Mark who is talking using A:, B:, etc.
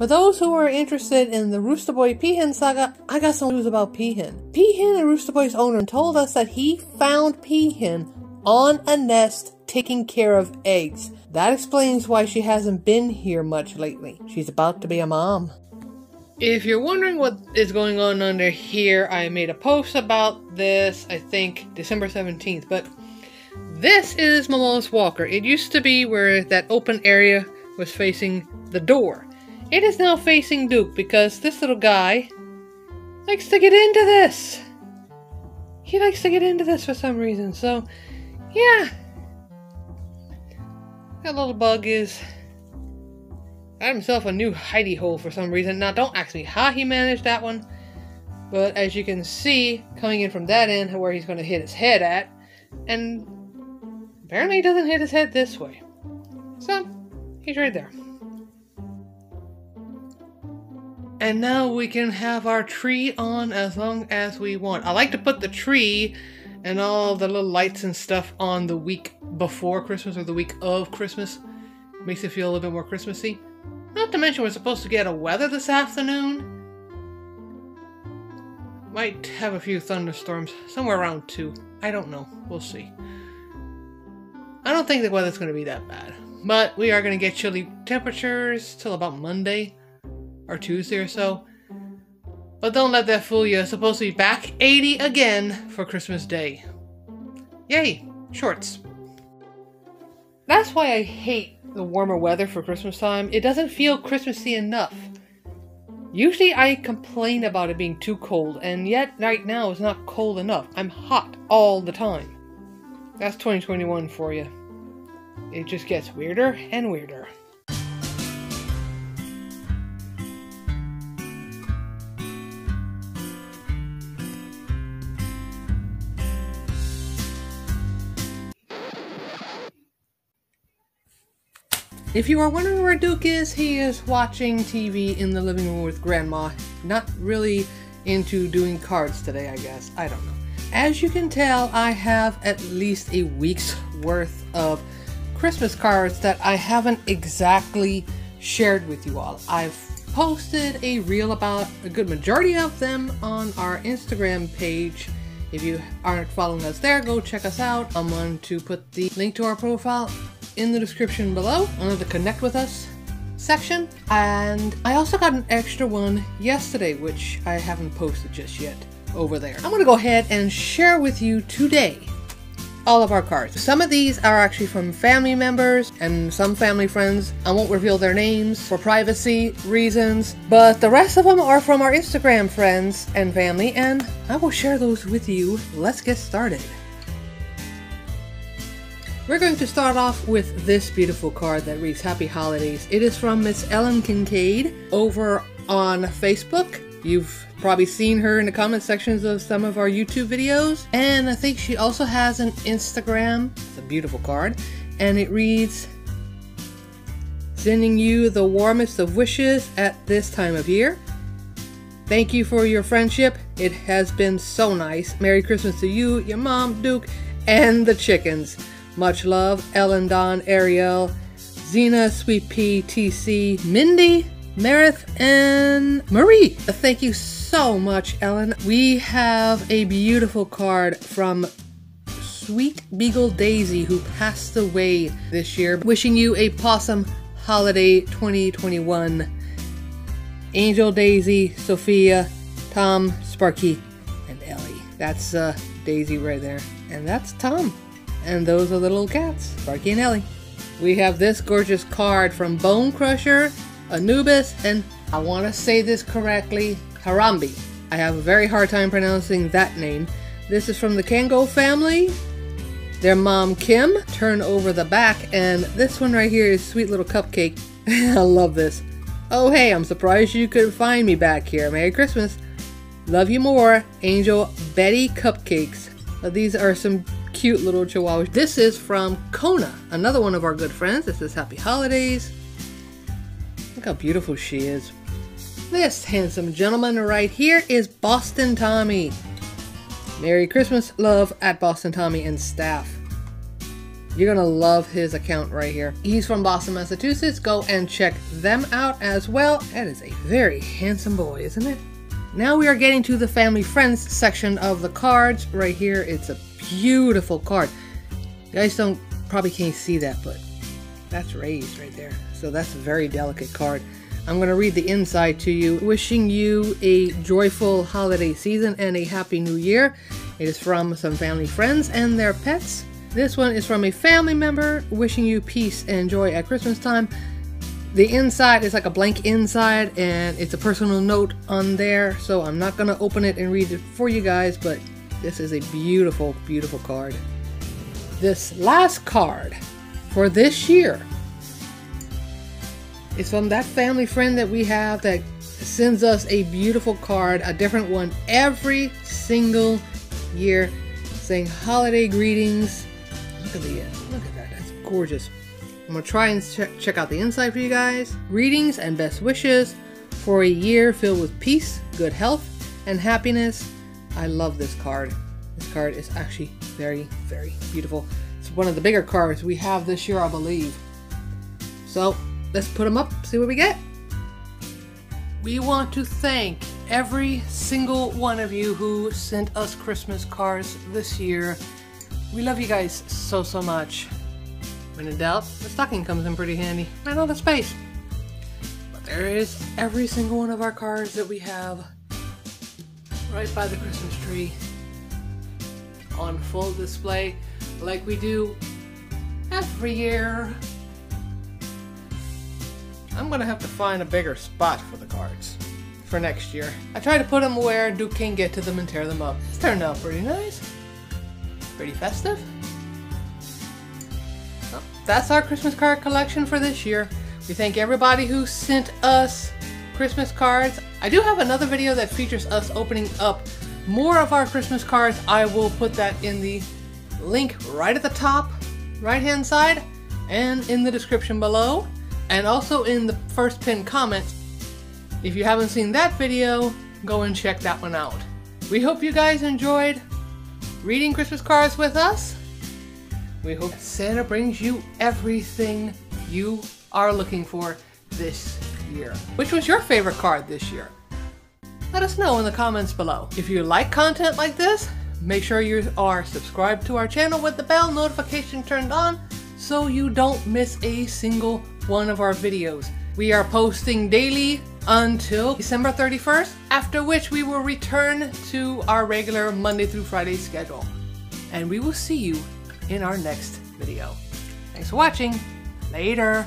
A: For those who are interested in the Rooster Boy Pee Hen saga, I got some news about Pee Hen. Peahen and Rooster Boy's owner told us that he found Pee Hen on a nest taking care of eggs. That explains why she hasn't been here much lately. She's about to be a mom. If you're wondering what is going on under here, I made a post about this, I think December 17th, but this is Momoa's Walker. It used to be where that open area was facing the door. It is now facing Duke because this little guy likes to get into this. He likes to get into this for some reason, so yeah. That little bug is got himself a new hidey hole for some reason. Now, don't ask me how he managed that one, but as you can see, coming in from that end where he's going to hit his head at, and apparently he doesn't hit his head this way. So, he's right there. And now we can have our tree on as long as we want. I like to put the tree and all the little lights and stuff on the week before Christmas or the week of Christmas. Makes it feel a little bit more Christmassy. Not to mention we're supposed to get a weather this afternoon. Might have a few thunderstorms, somewhere around two. I don't know. We'll see. I don't think the weather's going to be that bad. But we are going to get chilly temperatures till about Monday or Tuesday or so. But don't let that fool you. It's supposed to be back 80 again for Christmas Day. Yay! Shorts. That's why I hate the warmer weather for Christmas time, it doesn't feel Christmassy enough. Usually I complain about it being too cold, and yet right now it's not cold enough. I'm hot all the time. That's 2021 for you. It just gets weirder and weirder. If you are wondering where Duke is, he is watching TV in the living room with Grandma. Not really into doing cards today, I guess. I don't know. As you can tell, I have at least a week's worth of Christmas cards that I haven't exactly shared with you all. I've posted a reel about a good majority of them on our Instagram page. If you aren't following us there, go check us out. I'm going to put the link to our profile in the description below under the connect with us section. And I also got an extra one yesterday, which I haven't posted just yet over there. I'm gonna go ahead and share with you today all of our cards. Some of these are actually from family members and some family friends. I won't reveal their names for privacy reasons, but the rest of them are from our Instagram friends and family, and I will share those with you. Let's get started. We're going to start off with this beautiful card that reads Happy Holidays. It is from Miss Ellen Kincaid over on Facebook. You've probably seen her in the comment sections of some of our YouTube videos. And I think she also has an Instagram. It's a beautiful card. And it reads, Sending you the warmest of wishes at this time of year. Thank you for your friendship. It has been so nice. Merry Christmas to you, your mom, Duke, and the chickens. Much love, Ellen, Don, Ariel, Zena, Sweet Pea, TC, Mindy, Meredith, and Marie. Thank you so much, Ellen. We have a beautiful card from Sweet Beagle Daisy, who passed away this year. Wishing you a possum holiday 2021. Angel, Daisy, Sophia, Tom, Sparky, and Ellie. That's uh, Daisy right there. And that's Tom. And those are the little cats, Sparky and Ellie. We have this gorgeous card from Bonecrusher, Anubis, and I want to say this correctly, Harambe. I have a very hard time pronouncing that name. This is from the Kanago family. Their mom, Kim, turn over the back, and this one right here is Sweet Little Cupcake. I love this. Oh hey, I'm surprised you could find me back here. Merry Christmas. Love you more, Angel Betty Cupcakes. these are some cute little chihuahua. This is from Kona, another one of our good friends. This is Happy Holidays. Look how beautiful she is. This handsome gentleman right here is Boston Tommy. Merry Christmas, love at Boston Tommy and staff. You're gonna love his account right here. He's from Boston, Massachusetts. Go and check them out as well. That is a very handsome boy, isn't it? Now we are getting to the family friends section of the cards. Right here, it's a beautiful card. You guys don't probably can't see that, but that's raised right there. So that's a very delicate card. I'm going to read the inside to you. Wishing you a joyful holiday season and a happy new year. It is from some family friends and their pets. This one is from a family member wishing you peace and joy at Christmas time. The inside is like a blank inside and it's a personal note on there. So I'm not going to open it and read it for you guys, but this is a beautiful, beautiful card. This last card for this year is from that family friend that we have that sends us a beautiful card, a different one every single year saying holiday greetings Look at the look at that. That's gorgeous. I'm gonna try and ch check out the inside for you guys. Greetings and best wishes for a year filled with peace, good health, and happiness. I love this card. This card is actually very, very beautiful. It's one of the bigger cards we have this year, I believe. So let's put them up, see what we get. We want to thank every single one of you who sent us Christmas cards this year. We love you guys so, so much. When in doubt, the stocking comes in pretty handy. I know the space. But there is every single one of our cards that we have right by the Christmas tree on full display like we do every year. I'm gonna have to find a bigger spot for the cards for next year. I try to put them where Duke can get to them and tear them up. It's turned out pretty nice pretty festive. Well, that's our Christmas card collection for this year. We thank everybody who sent us Christmas cards. I do have another video that features us opening up more of our Christmas cards. I will put that in the link right at the top right hand side and in the description below and also in the first pinned comment. If you haven't seen that video, go and check that one out. We hope you guys enjoyed reading Christmas cards with us. We hope Santa brings you everything you are looking for this year. Which was your favorite card this year? Let us know in the comments below. If you like content like this, make sure you are subscribed to our channel with the bell notification turned on so you don't miss a single one of our videos. We are posting daily until December 31st, after which we will return to our regular Monday through Friday schedule. And we will see you in our next video. Thanks for watching. Later.